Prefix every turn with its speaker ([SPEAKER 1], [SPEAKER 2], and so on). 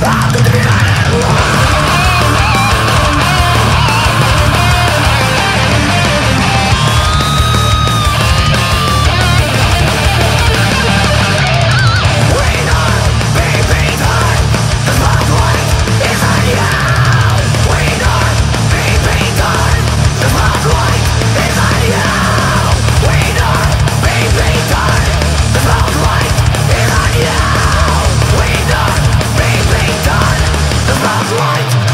[SPEAKER 1] Welcome to the fight.